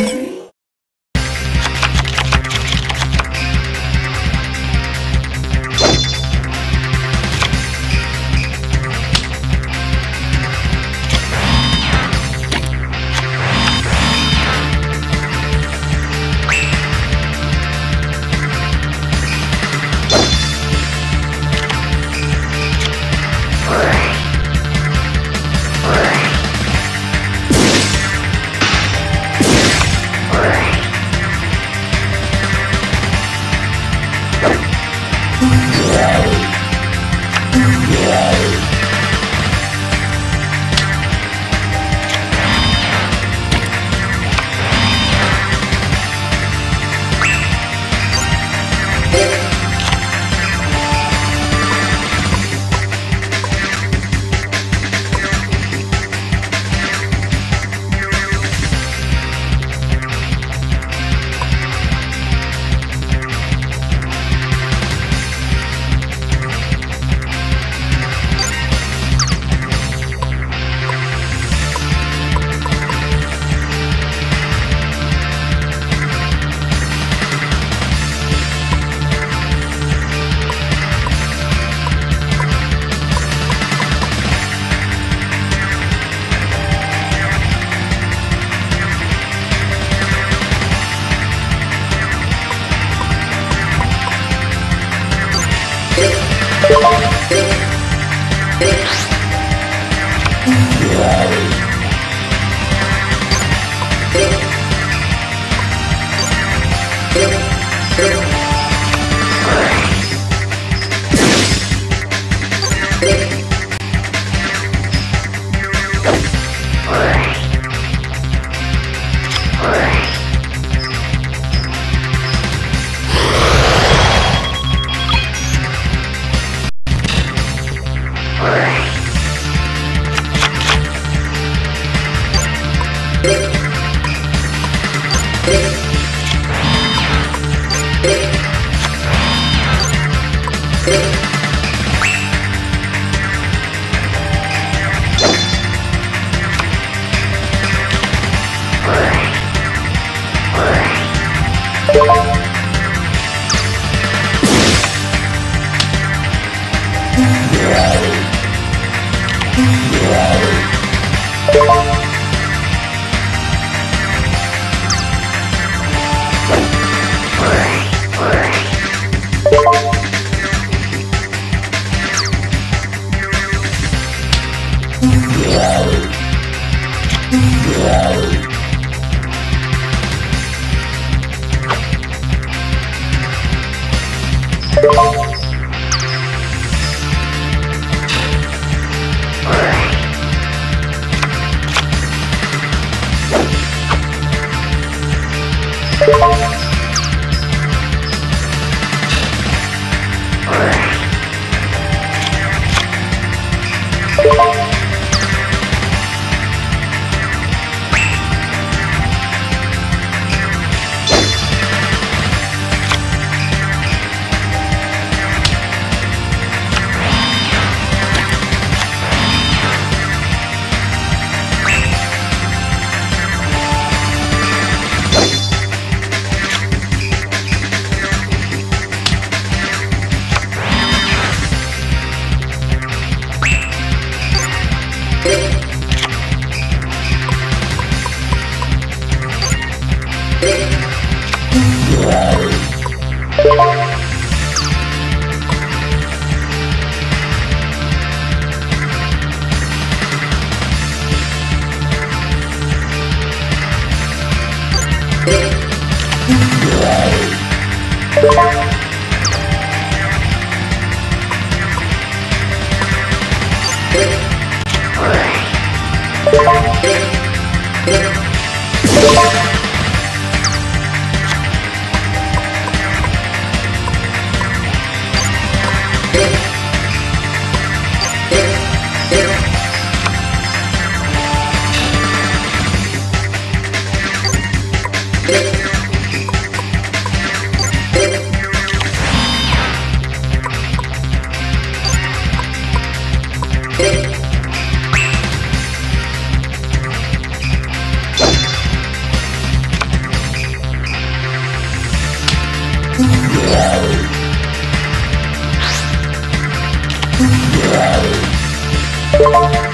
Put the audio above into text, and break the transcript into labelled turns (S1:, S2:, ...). S1: Thank you.
S2: Pick Yeah. you
S1: Thank you.